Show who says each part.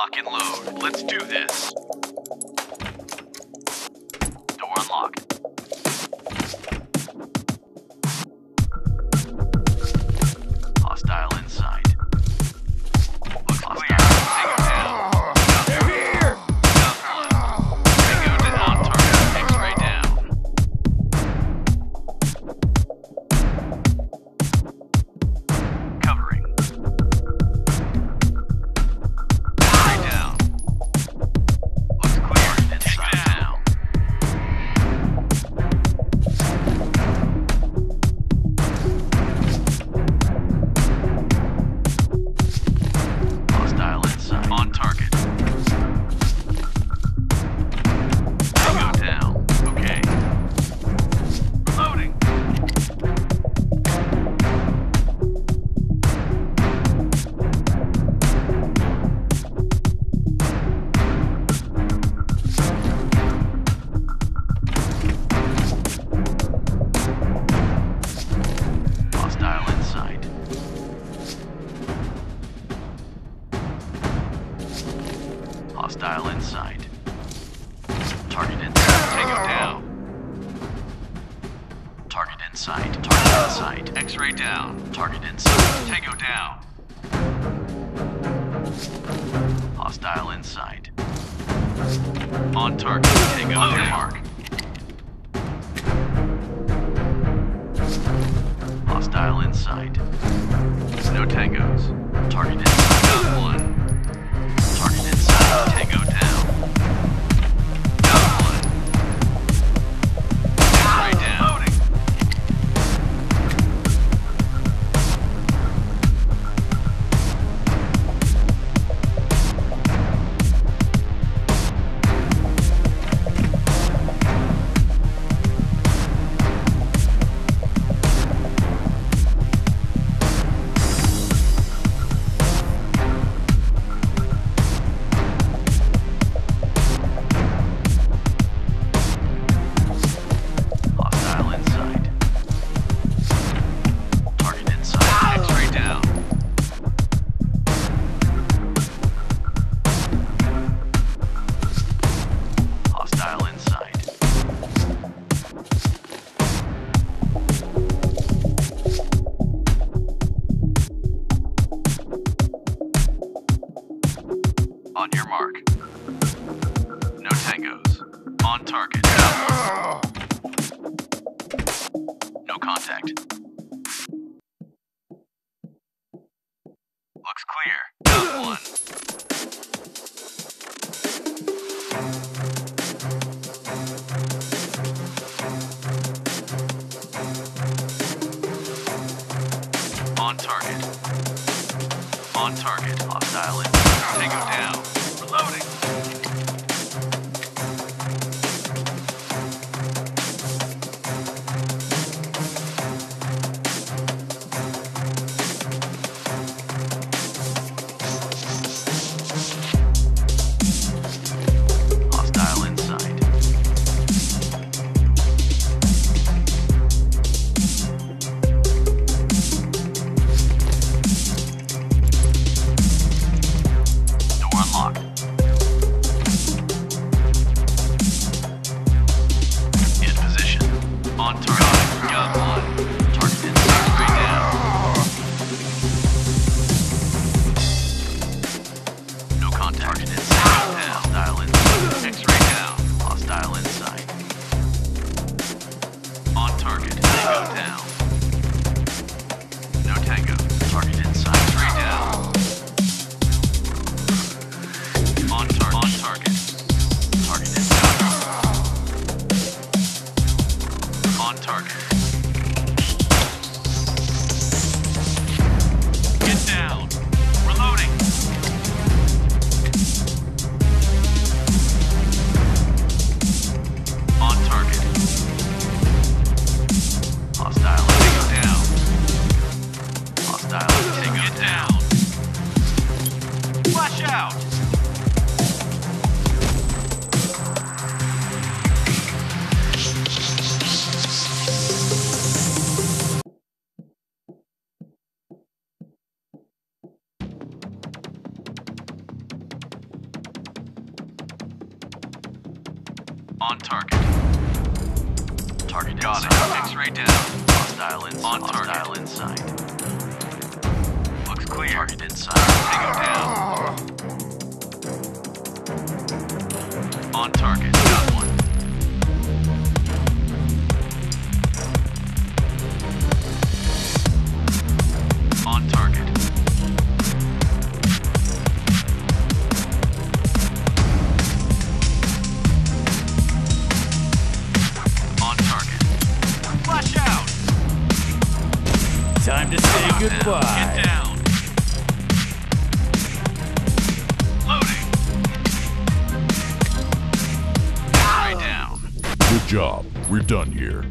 Speaker 1: Lock and load. Let's do this. Door unlocked. Target inside. Tango down. Target inside. Target inside. X-ray down. Target inside. Tango down. Hostile inside. On target. Tango down. Mark. Hostile inside. No tangos. Target inside. Got one. On your mark. No tangos. On target. No contact. Looks clear. Got one. On target. On target. Hostile. Tango down. On target. On target. Target Got inside. it. X-ray down. Hostile inside. On target. Hostile inside. Looks clear. Target inside. Tango down. On target. Get down. Loading. X-ray down.
Speaker 2: Good job. We're done here.